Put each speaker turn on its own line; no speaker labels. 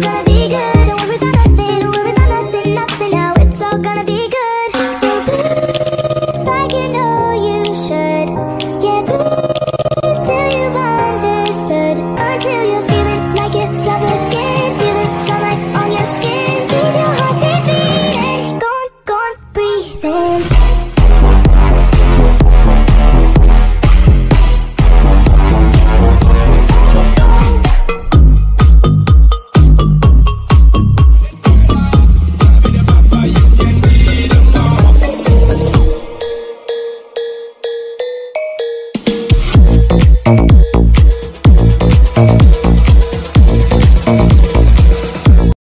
gonna be